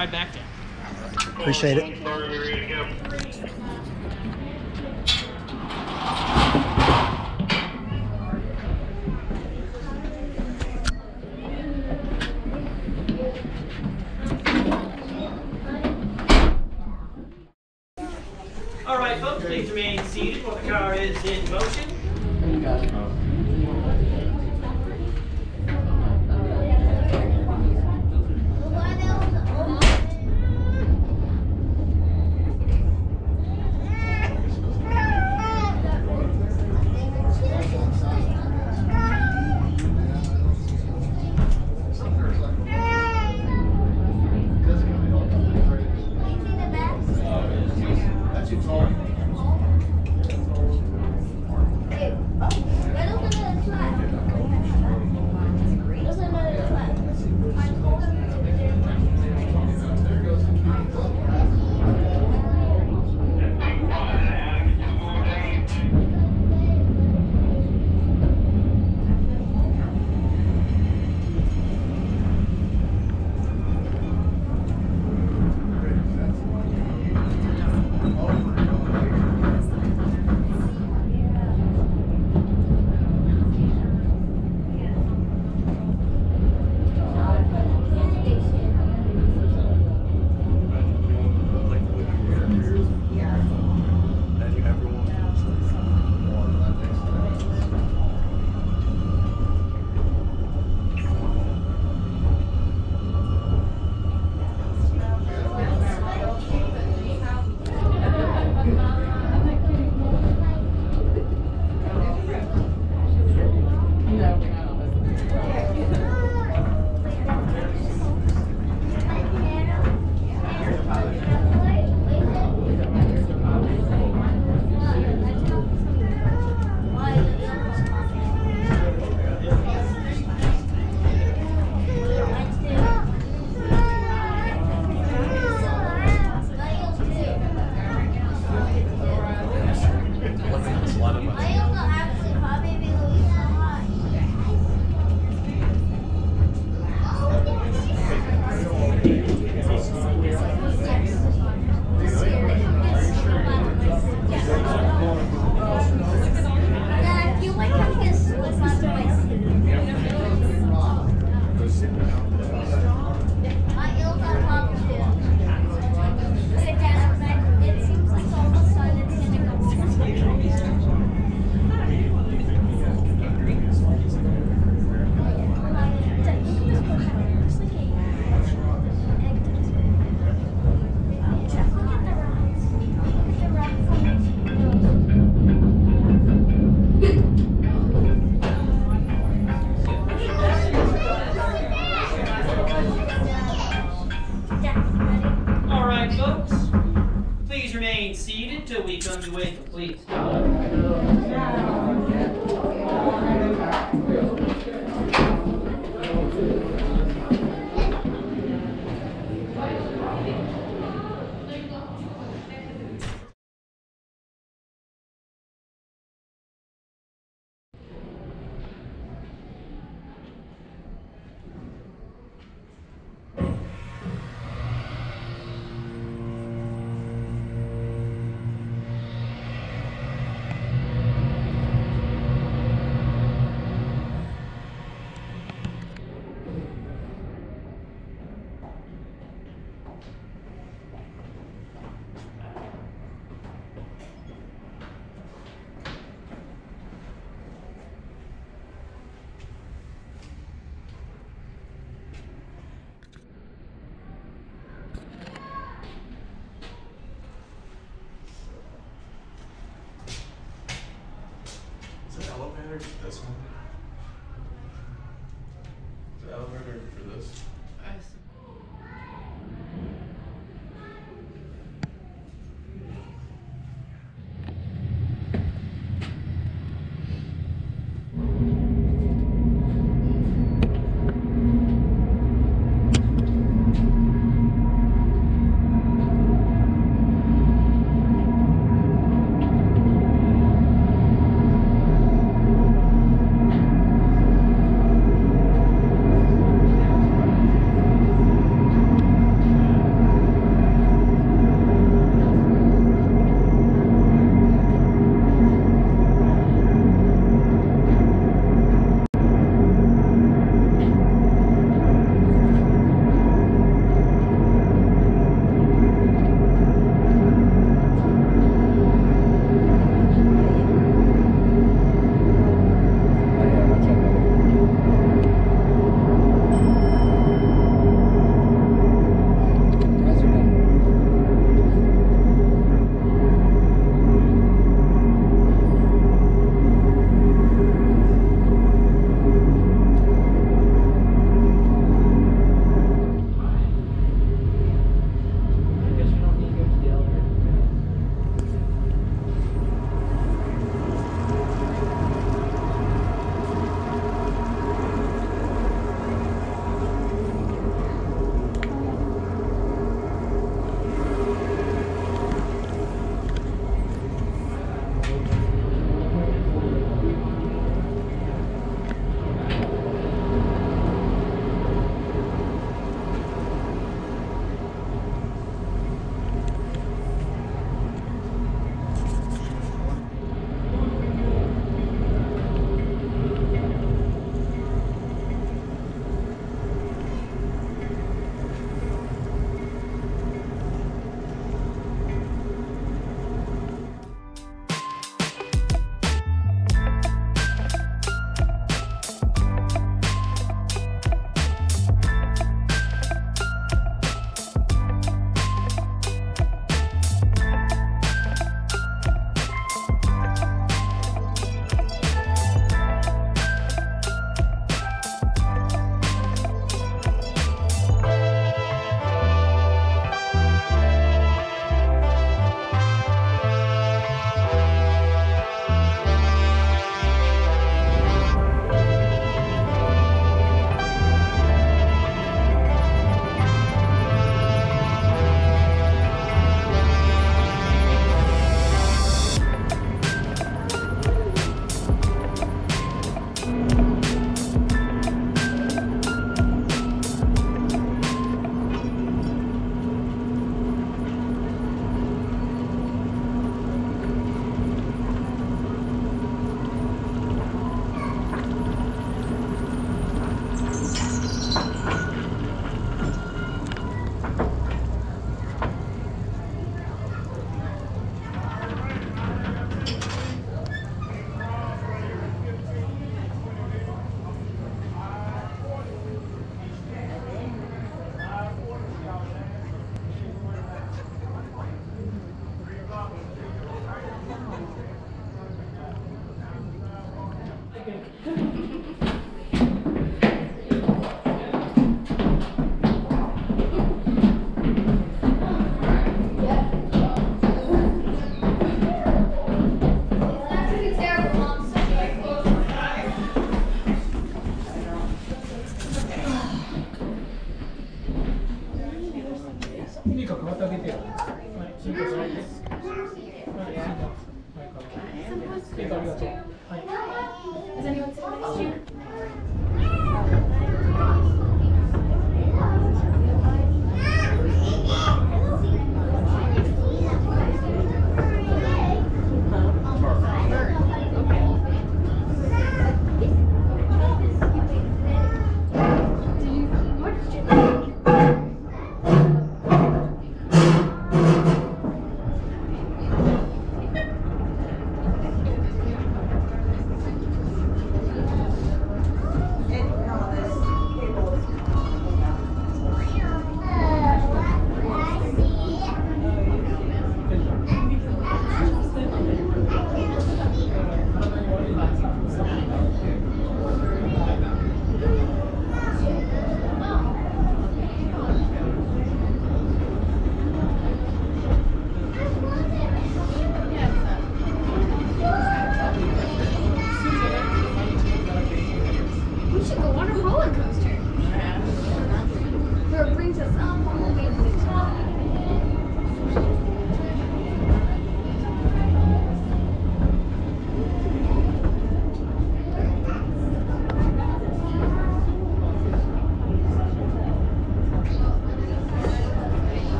for the ride back down. Appreciate it. All right, folks, please remain seated while the car is in motion. The elevator